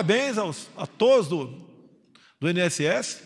parabéns aos, a todos do, do INSS.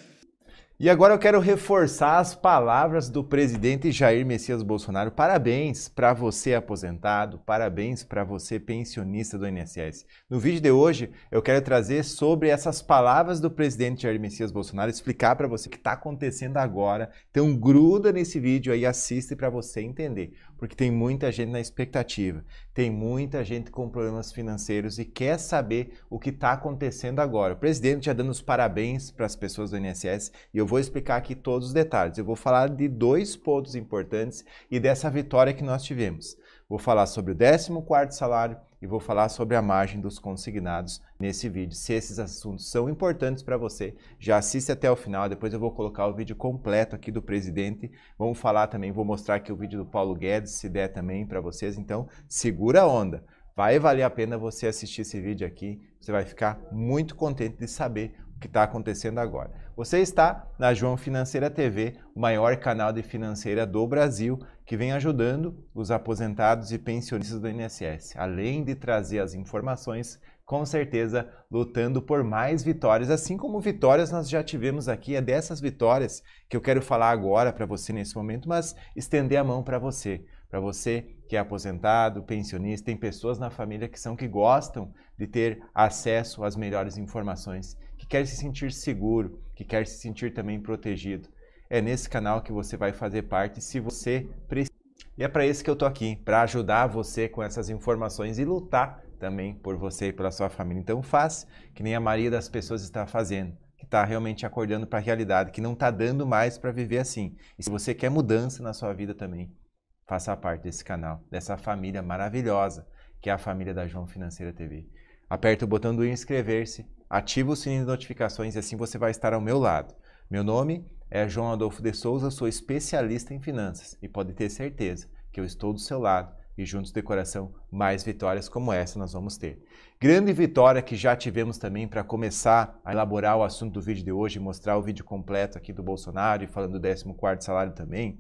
E agora eu quero reforçar as palavras do presidente Jair Messias Bolsonaro. Parabéns para você aposentado, parabéns para você pensionista do INSS. No vídeo de hoje eu quero trazer sobre essas palavras do presidente Jair Messias Bolsonaro, explicar para você o que está acontecendo agora. Então gruda nesse vídeo aí, assiste para você entender, porque tem muita gente na expectativa, tem muita gente com problemas financeiros e quer saber o que está acontecendo agora. O presidente já dando os parabéns para as pessoas do INSS e eu vou explicar aqui todos os detalhes. Eu vou falar de dois pontos importantes e dessa vitória que nós tivemos. Vou falar sobre o 14º salário e vou falar sobre a margem dos consignados nesse vídeo. Se esses assuntos são importantes para você, já assiste até o final, depois eu vou colocar o vídeo completo aqui do presidente. Vamos falar também, vou mostrar aqui o vídeo do Paulo Guedes, se der também para vocês. Então, segura a onda. Vai valer a pena você assistir esse vídeo aqui. Você vai ficar muito contente de saber que está acontecendo agora. Você está na João Financeira TV, o maior canal de financeira do Brasil, que vem ajudando os aposentados e pensionistas do INSS, além de trazer as informações, com certeza lutando por mais vitórias, assim como vitórias nós já tivemos aqui. É dessas vitórias que eu quero falar agora para você nesse momento, mas estender a mão para você, para você que é aposentado, pensionista, tem pessoas na família que são que gostam de ter acesso às melhores informações que quer se sentir seguro, que quer se sentir também protegido. É nesse canal que você vai fazer parte se você precisa. E é para isso que eu tô aqui, para ajudar você com essas informações e lutar também por você e pela sua família. Então faz que nem a maioria das pessoas está fazendo, que está realmente acordando para a realidade, que não está dando mais para viver assim. E se você quer mudança na sua vida também, faça parte desse canal, dessa família maravilhosa que é a família da João Financeira TV. Aperta o botão do inscrever-se ativa o sininho de notificações e assim você vai estar ao meu lado. Meu nome é João Adolfo de Souza, sou especialista em finanças e pode ter certeza que eu estou do seu lado e juntos de coração mais vitórias como essa nós vamos ter. Grande vitória que já tivemos também para começar a elaborar o assunto do vídeo de hoje, mostrar o vídeo completo aqui do Bolsonaro e falando do 14º salário também.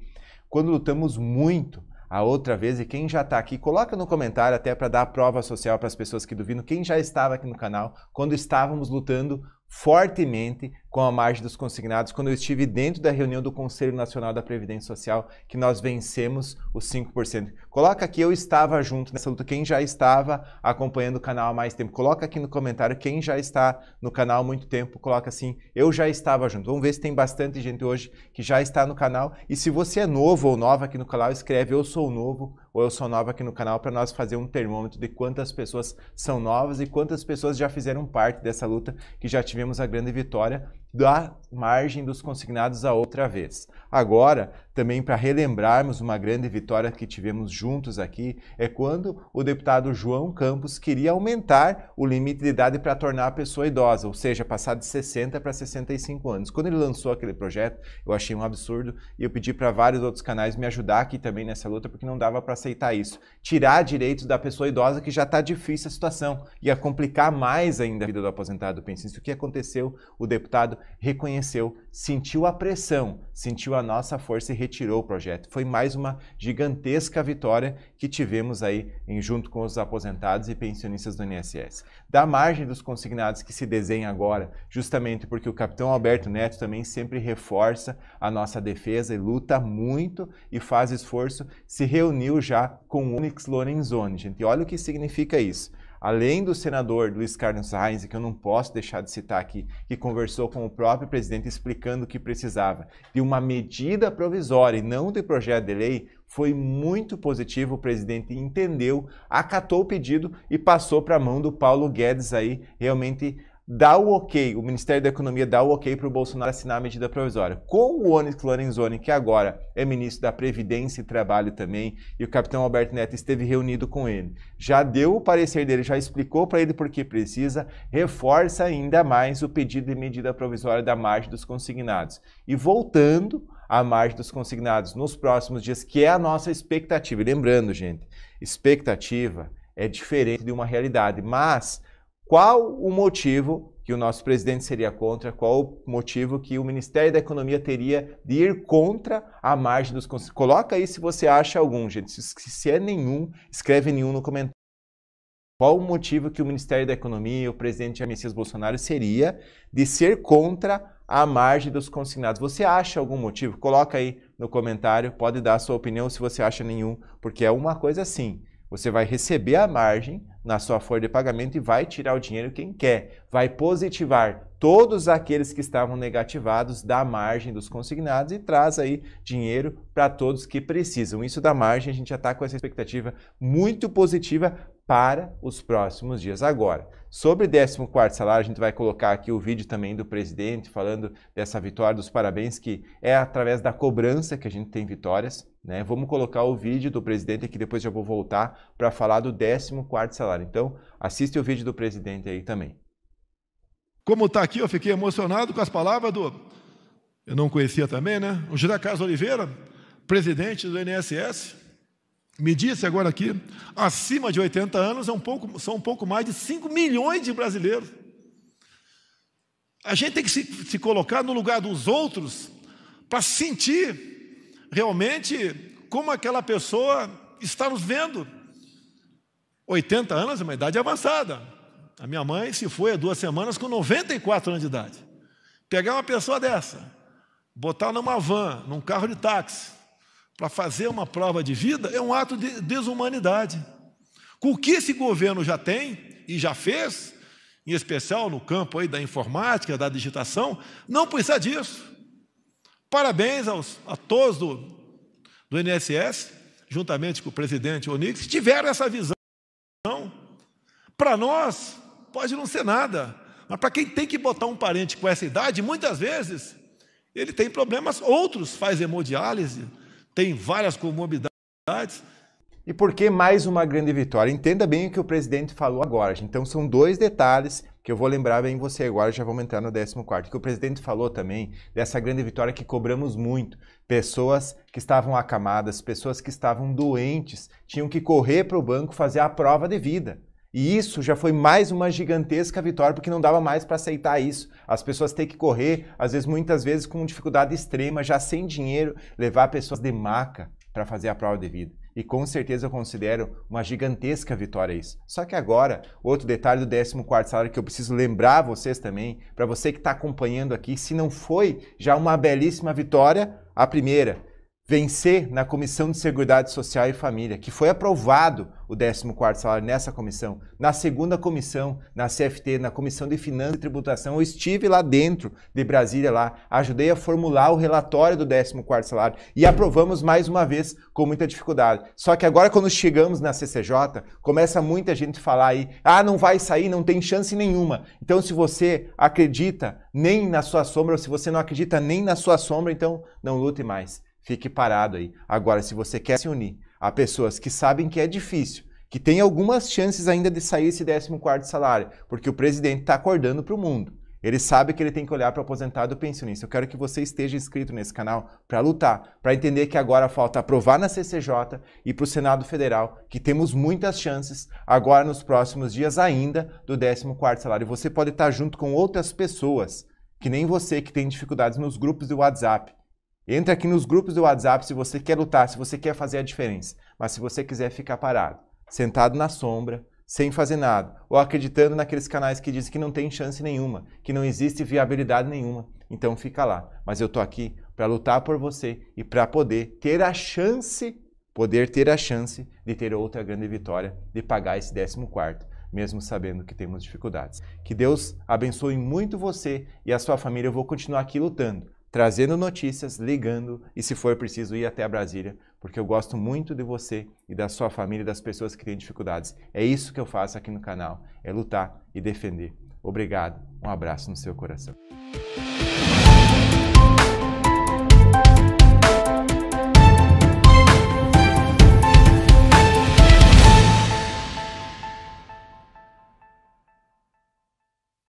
Quando lutamos muito a outra vez. E quem já está aqui, coloca no comentário até para dar a prova social para as pessoas que duvidam. Quem já estava aqui no canal quando estávamos lutando fortemente com a margem dos consignados quando eu estive dentro da reunião do Conselho Nacional da Previdência Social, que nós vencemos os 5%. Coloca aqui, eu estava junto nessa luta, quem já estava acompanhando o canal há mais tempo. Coloca aqui no comentário quem já está no canal há muito tempo, coloca assim, eu já estava junto. Vamos ver se tem bastante gente hoje que já está no canal. E se você é novo ou nova aqui no canal, escreve eu sou novo ou eu sou nova aqui no canal para nós fazer um termômetro de quantas pessoas são novas e quantas pessoas já fizeram parte dessa luta, que já tivemos a grande vitória da margem dos consignados a outra vez. Agora, também para relembrarmos uma grande vitória que tivemos juntos aqui, é quando o deputado João Campos queria aumentar o limite de idade para tornar a pessoa idosa, ou seja, passar de 60 para 65 anos. Quando ele lançou aquele projeto, eu achei um absurdo e eu pedi para vários outros canais me ajudar aqui também nessa luta, porque não dava para aceitar isso. Tirar direitos da pessoa idosa, que já está difícil a situação, ia complicar mais ainda a vida do aposentado pensista. O que aconteceu? O deputado reconheceu, sentiu a pressão, sentiu a nossa força e retirou o projeto. Foi mais uma gigantesca vitória que tivemos aí em junto com os aposentados e pensionistas do INSS. Da margem dos consignados que se desenha agora, justamente porque o capitão Alberto Neto também sempre reforça a nossa defesa e luta muito e faz esforço, se reuniu já com o Onyx Lorenzoni, gente. Olha o que significa isso além do senador Luiz Carlos Reis, que eu não posso deixar de citar aqui, que conversou com o próprio presidente explicando que precisava de uma medida provisória e não de projeto de lei, foi muito positivo. O presidente entendeu, acatou o pedido e passou para a mão do Paulo Guedes aí realmente dá o ok, o Ministério da Economia dá o ok para o Bolsonaro assinar a medida provisória. Com o Onyx Lorenzoni, que agora é ministro da Previdência e Trabalho também, e o capitão Alberto Neto esteve reunido com ele, já deu o parecer dele, já explicou para ele por que precisa, reforça ainda mais o pedido de medida provisória da margem dos consignados. E voltando à margem dos consignados nos próximos dias, que é a nossa expectativa. E lembrando, gente, expectativa é diferente de uma realidade, mas qual o motivo que o nosso presidente seria contra? Qual o motivo que o Ministério da Economia teria de ir contra a margem dos Coloca aí se você acha algum, gente. Se, é nenhum, escreve nenhum no comentário. Qual o motivo que o Ministério da Economia o presidente Jair Messias Bolsonaro seria de ser contra a margem dos consignados? Você acha algum motivo? Coloca aí no comentário, pode dar a sua opinião se você acha nenhum, porque é uma coisa assim. Você vai receber a margem na sua folha de pagamento e vai tirar o dinheiro quem quer. Vai positivar todos aqueles que estavam negativados da margem dos consignados e traz aí dinheiro para todos que precisam. Isso da margem a gente já está com essa expectativa muito positiva para os próximos dias. Agora, sobre 14 salário, a gente vai colocar aqui o vídeo também do presidente falando dessa vitória, dos parabéns, que é através da cobrança que a gente tem vitórias. Né? Vamos colocar o vídeo do presidente aqui, depois já vou voltar para falar do 14 salário. Então, assiste o vídeo do presidente aí também. Como está aqui, eu fiquei emocionado com as palavras do. Eu não conhecia também, né? O José Carlos Oliveira, presidente do INSS, me disse agora aqui, acima de 80 anos é um pouco, são um pouco mais de 5 milhões de brasileiros. A gente tem que se, se colocar no lugar dos outros para sentir realmente como aquela pessoa está nos vendo. 80 anos é uma idade avançada. A minha mãe se foi há duas semanas com 94 anos de idade. Pegar uma pessoa dessa, botar numa van, num carro de táxi, para fazer uma prova de vida é um ato de desumanidade. Com o que esse governo já tem e já fez, em especial no campo aí da informática, da digitação, não precisa disso. Parabéns aos, a todos do, do INSS, juntamente com o presidente Onix, tiveram essa visão. Para nós, pode não ser nada, mas para quem tem que botar um parente com essa idade, muitas vezes, ele tem problemas outros, faz hemodiálise, tem várias comorbidades. E por que mais uma grande vitória? Entenda bem o que o presidente falou agora. Então, são dois detalhes que eu vou lembrar bem você agora, já vamos entrar no 14. Que o presidente falou também dessa grande vitória que cobramos muito. Pessoas que estavam acamadas, pessoas que estavam doentes, tinham que correr para o banco fazer a prova de vida. E isso já foi mais uma gigantesca vitória, porque não dava mais para aceitar isso. As pessoas têm que correr, às vezes, muitas vezes, com dificuldade extrema, já sem dinheiro, levar pessoas de maca para fazer a prova de vida. E com certeza eu considero uma gigantesca vitória isso. Só que agora, outro detalhe do 14 salário que eu preciso lembrar vocês também, para você que está acompanhando aqui, se não foi já uma belíssima vitória, a primeira, vencer na Comissão de Seguridade Social e Família, que foi aprovado o 14º salário nessa comissão. Na segunda comissão, na CFT, na Comissão de Finanças e Tributação, eu estive lá dentro de Brasília, lá, ajudei a formular o relatório do 14º salário e aprovamos mais uma vez com muita dificuldade. Só que agora quando chegamos na CCJ, começa muita gente falar aí, ah, não vai sair, não tem chance nenhuma. Então se você acredita nem na sua sombra, ou se você não acredita nem na sua sombra, então não lute mais fique parado aí. Agora, se você quer se unir a pessoas que sabem que é difícil, que tem algumas chances ainda de sair esse 14 salário, porque o presidente está acordando para o mundo. Ele sabe que ele tem que olhar para o aposentado e pensionista. Eu quero que você esteja inscrito nesse canal para lutar, para entender que agora falta aprovar na CCJ e para o Senado Federal, que temos muitas chances agora nos próximos dias ainda do 14 salário. Você pode estar junto com outras pessoas, que nem você que tem dificuldades nos grupos do WhatsApp Entra aqui nos grupos do WhatsApp se você quer lutar, se você quer fazer a diferença. Mas se você quiser ficar parado, sentado na sombra, sem fazer nada, ou acreditando naqueles canais que dizem que não tem chance nenhuma, que não existe viabilidade nenhuma, então fica lá. Mas eu tô aqui para lutar por você e para poder ter a chance, poder ter a chance de ter outra grande vitória, de pagar esse 14 quarto, mesmo sabendo que temos dificuldades. Que Deus abençoe muito você e a sua família. Eu vou continuar aqui lutando trazendo notícias, ligando e, se for preciso, ir até Brasília, porque eu gosto muito de você e da sua família e das pessoas que têm dificuldades. É isso que eu faço aqui no canal, é lutar e defender. Obrigado, um abraço no seu coração.